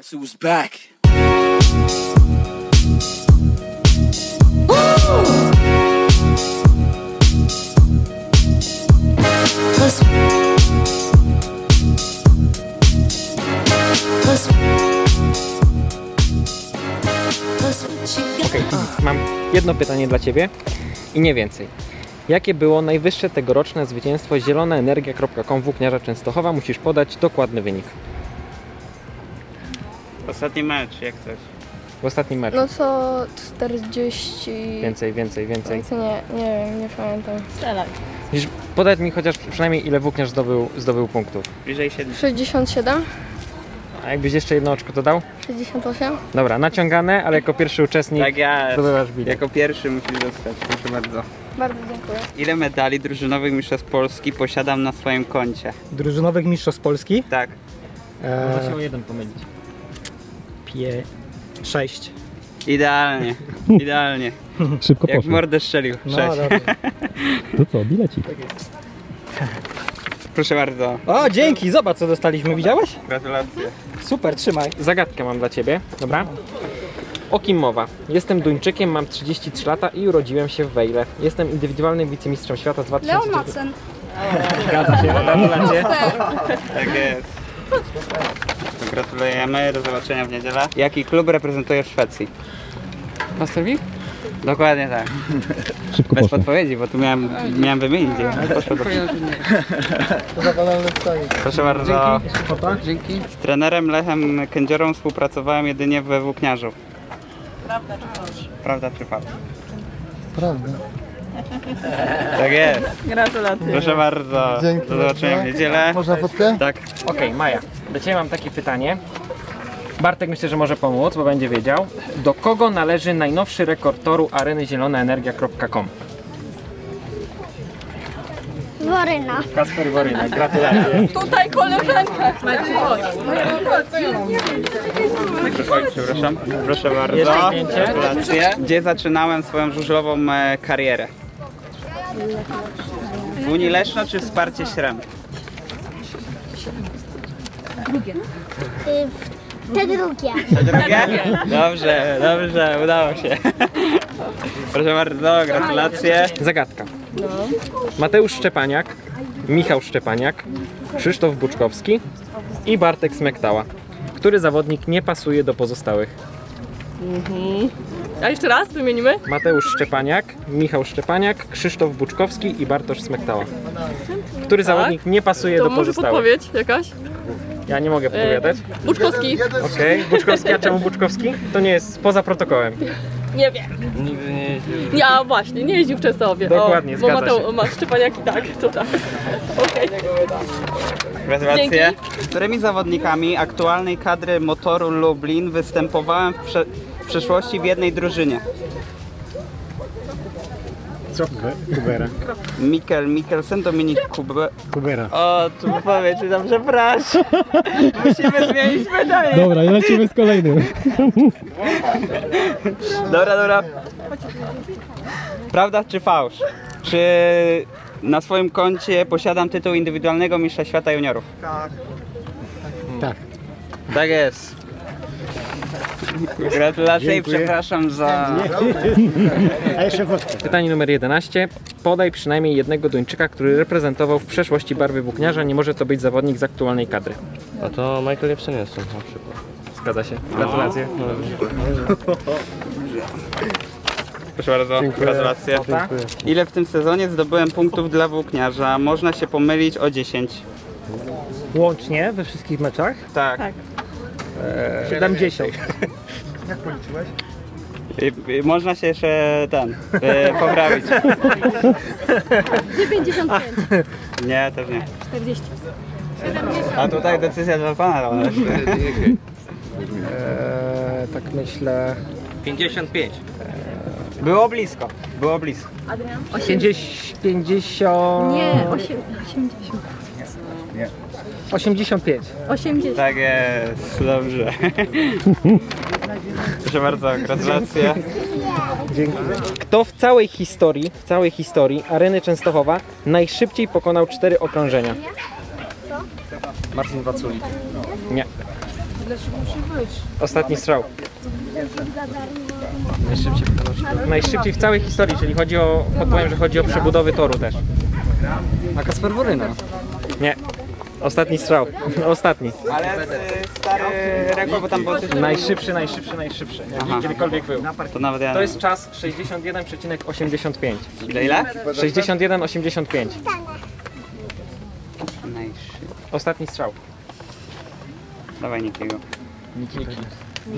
Guess who's back? Okej, mam jedno pytanie dla Ciebie i nie więcej. Jakie było najwyższe tegoroczne zwycięstwo zielonaenergia.com włókniarza Częstochowa? Musisz podać dokładny wynik Ostatni mecz, jak coś. w ostatnim meczu. No co 40... Więcej, więcej, więcej. Więcej nie, nie wiem, nie pamiętam. Musisz podać mi chociaż przynajmniej ile włókniarz zdobył, zdobył punktów. Bliżej 7. 67? A jakbyś jeszcze jedno oczko dodał? 68? Dobra, naciągane, ale jako pierwszy uczestnik Tak ja. zdobywasz bilet. Jako pierwszy musisz dostać, proszę bardzo. Bardzo dziękuję. Ile medali drużynowych mistrzostw Polski posiadam na swoim koncie? Drużynowych mistrzostw Polski. Tak. Można się E, o jeden pomylić. Pie... Sześć. Idealnie. Idealnie. Szybko Jak w poszło. mordę strzelił. No Sześć. dobrze. To co, bilecik? Proszę bardzo. O, dzięki, zobacz co dostaliśmy, widziałeś? Gratulacje. Super, trzymaj. Zagadkę mam dla Ciebie, dobra? O kim mowa? Jestem Duńczykiem, mam 33 lata i urodziłem się w Wejle. Jestem indywidualnym wicemistrzem świata z 2000. Madsen. Zgadza się, gratulacje. Tak jest. Gratulujemy, do zobaczenia w niedzielę. Jaki klub reprezentuje w Szwecji? Pasterwik? Dokładnie tak. Szybko Bez poszło. podpowiedzi, bo tu miałem, miałem wymienić, ale poszło dobrze. Proszę bardzo. Dzięki. Z trenerem Lechem Kędziorą współpracowałem jedynie we włókniarzu. Prawda czy fałsz? Prawda. Tak jest. Gratulacje. Proszę bardzo. Dzięki Do zobaczenia w niedzielę. Można fotkę? Tak. Okej, Maja, do Ciebie mam takie pytanie. Bartek myślę, że może pomóc, bo będzie wiedział. Do kogo należy najnowszy rekord toru areny zielonaenergia.com? Woryna. Kasper Woryna, gratulacje. Tutaj koleżanka. Oj, przepraszam. Proszę bardzo. Jeszcze zdjęcie. Gratulacje. Gdzie zaczynałem swoją żużlową e, karierę? W Unii Leszno czy wsparcie Śrem? Y, Te drugie. To drugie? Dobrze, dobrze, udało się. Proszę bardzo, gratulacje. Zagadka. Mateusz Szczepaniak, Michał Szczepaniak, Krzysztof Buczkowski i Bartek Smektała. Który zawodnik nie pasuje do pozostałych? A jeszcze raz wymienimy? Mateusz Szczepaniak, Michał Szczepaniak, Krzysztof Buczkowski i Bartosz Smektała. Który zawodnik nie pasuje To do może pozostałych? podpowiedź jakaś? Ja nie mogę podpowiadać. Buczkowski. Okej, Buczkowski, a czemu Buczkowski? To nie jest poza protokołem. Nie wiem. Nigdy nie jeździł. Ja właśnie, nie jeździł w Częstochowie. Dokładnie, o, zgadza bo Mateu- się. Ma Szczepaniaki, tak, to tak. Okej. Gratulacje. Z którymi zawodnikami aktualnej kadry motoru Lublin występowałem w, prze w przeszłości w jednej drużynie? Kubera. Mikkel Mikkelsen, Dominik Kube... Kubera. O, tu powiedz, no przepraszam. Musimy zmienić pytanie. Dobra, i lecimy z kolejnym. Dobra, dobra. Prawda czy fałsz? Czy na swoim koncie posiadam tytuł indywidualnego mistrza świata juniorów? Tak. Tak jest. Gratulacje i przepraszam za... A jeszcze. Pytanie numer 11. Podaj przynajmniej jednego Duńczyka, który reprezentował w przeszłości barwy włókniarza. Nie może to być zawodnik z aktualnej kadry. A to Michael Jepseniewski na przykład. Zgadza się. Gratulacje. Proszę bardzo, gratulacje. Ile w tym sezonie zdobyłem punktów dla włókniarza? Można się pomylić o 10. Łącznie we wszystkich meczach. Tak. 70. I, i można się jeszcze ten, e, poprawić. 95. Nie, też nie. 40. A tutaj decyzja dla pana. Dobra. Eee, tak myślę. 55. Było blisko, było blisko. 50. 50. Nie, 8, 80. 85. 80. Tak jest, dobrze. Proszę bardzo, gratulacje. Dzięki. Kto w całej historii, w całej historii areny Częstochowa najszybciej pokonał cztery okrążenia? Marcin Waculik. Nie. Ostatni strzał. Najszybciej w całej historii, czyli chodzi o, podpowiem, że chodzi o przebudowy toru też. A Kasper Woryna. Nie. Ostatni strzał. Ostatni. Ale y, stary rekord, bo tam było coś... Najszybszy, najszybszy, najszybszy. Jaki Aha. kiedykolwiek był. To nawet ja To jest czas 61,85. Ile, ile? 61,85. Najszybciej. Ostatni strzał. Dawaj nikiego.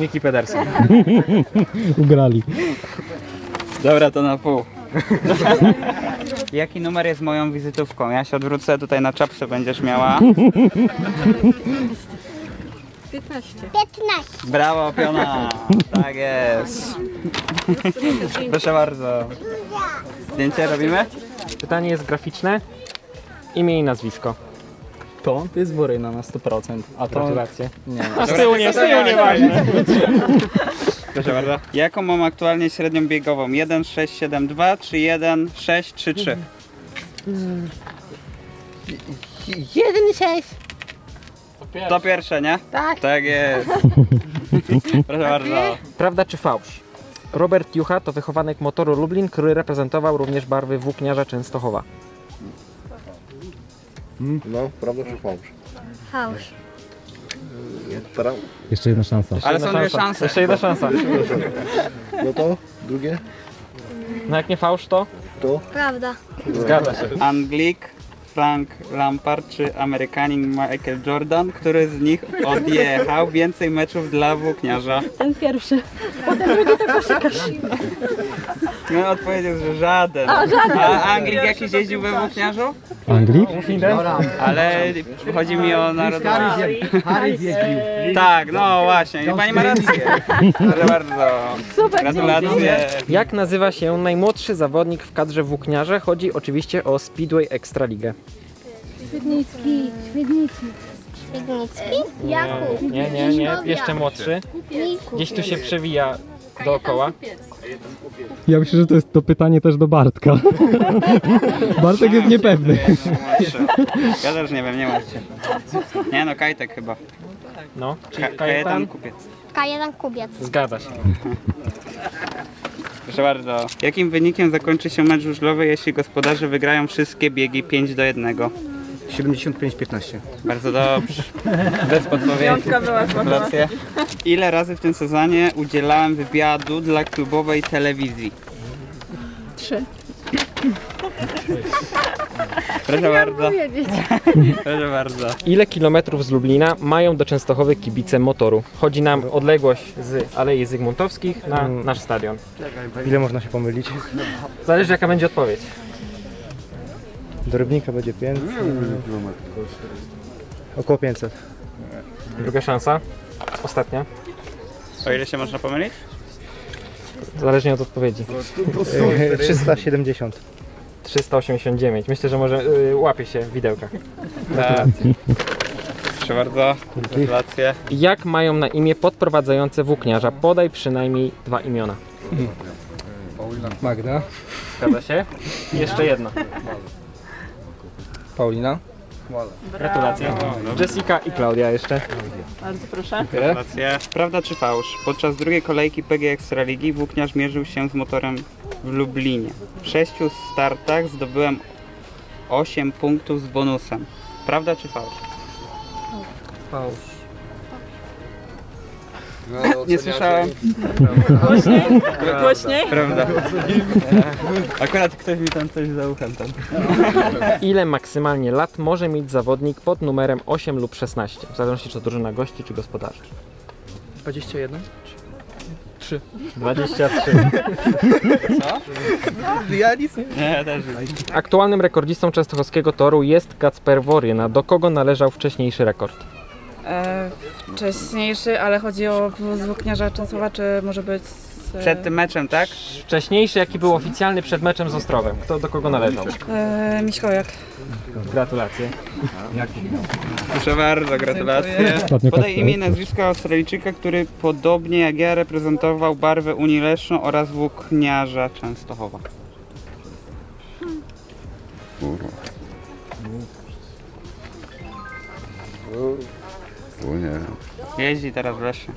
Niki Pedersen. Ugrali. Dobra, to na pół. Jaki numer jest moją wizytówką? Ja się odwrócę, tutaj na czapce będziesz miała. 15. 15. Brawo, piona! Tak jest. Proszę bardzo. Zdjęcie robimy? Pytanie jest graficzne. Imię i nazwisko. To, to jest Woryna na 100%. A to... Gratulacje. Nie. A z tyłu nie, z tyłu nieważne. Proszę bardzo. Jaką mam aktualnie średnią biegową? 1,672 czy 1,633? 1,6. To pierwsze, nie? Tak. Tak jest. Proszę bardzo. Prawda czy fałsz? Robert Jucha to wychowanek motoru Lublin, który reprezentował również barwy włókniarza Częstochowa. No, prawda czy fałsz? Fałsz. Jeszcze jedna szansa. Ale są dwie szanse. Jeszcze jedna szansa. No to drugie? No jak nie fałsz to? Prawda. Zgadza się. Anglik, Frank Lampard czy Amerykanin Michael Jordan, który z nich odjechał więcej meczów dla włókniarza? Ten pierwszy. No odpowiedział, że żaden. A Anglik jakiś jeździł we włókniarzu? Anglik? Ale chodzi mi o narodowość. Tak, no właśnie, pani ma rację. Proszę bardzo. Gratulacje. Jak nazywa się najmłodszy zawodnik w kadrze włókniarza? Chodzi oczywiście o Speedway Ekstraligę. Świdnicki. Świdnicki. Świdnicki? Jakub. Nie, nie, nie. Jeszcze młodszy. Gdzieś tu się przewija dookoła. Ja myślę, że to jest to pytanie też do Bartka. Bartek jest niepewny. Ja też nie wiem, nie mówcie. Nie no, Kajtek chyba. No, czyli Kajetan Kajetan. Kupiec. K1 Kubiec. Zgadza się. Proszę bardzo. Jakim wynikiem zakończy się mecz żużlowy, jeśli gospodarze wygrają wszystkie biegi 5 do 1? 75-15. Bardzo dobrze. Bez podpowiedzi. Piątka była. Gratulacje. Ile razy w tym sezonie udzielałem wywiadu dla klubowej telewizji? Trzy. Proszę bardzo. Proszę bardzo. Ile kilometrów z Lublina mają do Częstochowy kibice motoru? Chodzi nam odległość z Alei Zygmuntowskich na nasz stadion. Ile można się pomylić? Zależy jaka będzie odpowiedź. Do Rybnika będzie 5. Około 500. Druga szansa. Ostatnia. O ile się można pomylić? Zależnie od odpowiedzi. 370. 389. Myślę, że może y, łapie się w widełkach. Tak. Proszę bardzo. Gratulacje. Jak mają na imię podprowadzające włókniarza? Podaj przynajmniej dwa imiona. Magda. Zgadza się? Jeszcze jedno. Paulina. Gratulacje. Jessica i Klaudia jeszcze. Bardzo proszę. Gratulacje. Prawda czy fałsz? Podczas drugiej kolejki PG Ekstraligi włókniarz mierzył się z motorem w Lublinie. W sześciu startach zdobyłem 8 punktów z bonusem. Prawda czy fałsz? Fałsz. Nie słyszałem. Głośniej? Głośniej? Prawda. Akurat ktoś mi tam coś za uchem tam. Ile maksymalnie lat może mieć zawodnik pod numerem 8 lub 16? W zależności czy to drużyna gości czy gospodarzy. 21? 23. Ja nic nie Nie, też. Aktualnym rekordzistą częstochowskiego toru jest Kacper Woryna. Do kogo należał wcześniejszy rekord? E, wcześniejszy, ale chodzi o włókniarza Częstochowa, czy może być z, Przed tym meczem, tak? Wcześniejszy, jaki był oficjalny przed meczem z Ostrowem. Kto do kogo należał? e, Miśkowiak. Gratulacje. Proszę bardzo, gratulacje. Podaj imię i nazwisko Australijczyka, który podobnie jak ja reprezentował barwę Unii Leszno oraz włókniarza Częstochowa. O nie. Jeździ teraz w lesie.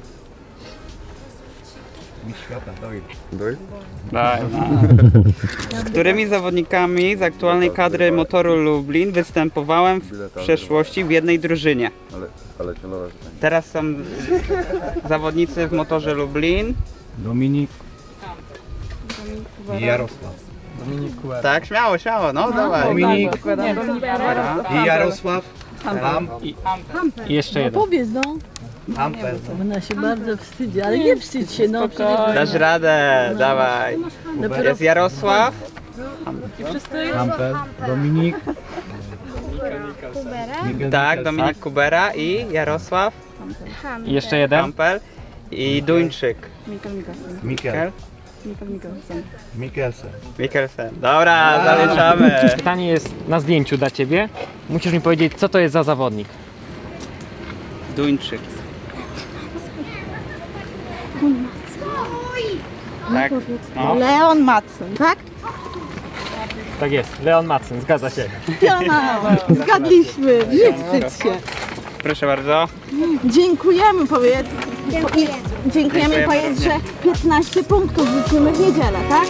Doj? Daj, no. Z którymi zawodnikami z aktualnej kadry motoru Lublin występowałem w przeszłości w jednej drużynie? Ale, ale. Teraz są zawodnicy w motorze Lublin. Dominik. I Jarosław. Dominik Kuer. Tak, śmiało, śmiało, no dawaj. Dominik Dobra. i Jarosław. Ham. I jeszcze jeden. Powiedz no. Hampel. Ona się bardzo wstydzi, ale nie wstydź się, no przecież. Dasz radę, dawaj. Dopiero Jest Jarosław, Hampel. Dominik. tak, Dominik Kubera i Jarosław I jeszcze jeden. Kampel i Duńczyk. Mikkel. Mikkelsen. Mikkelsen. Dobra, zaliczamy. Pytanie jest na zdjęciu dla ciebie. Musisz mi powiedzieć, co to jest za zawodnik. Duńczyk. Tak, no. Leon Madsen, tak? Tak jest, Leon Madsen, zgadza się. Piona, zgadliśmy, nie wstydź się. Proszę bardzo. Dziękujemy, powiedz. Dziękuję. Dziękujemy, Dziękujemy powiedz, że 15 punktów liczymy w niedzielę, tak?